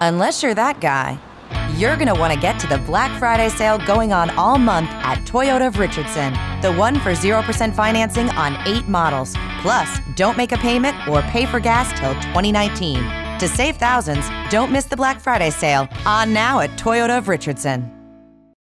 Unless you're that guy, you're going to want to get to the Black Friday sale going on all month at Toyota of Richardson. The one for 0% financing on eight models. Plus, don't make a payment or pay for gas till 2019. To save thousands, don't miss the Black Friday sale on now at Toyota of Richardson.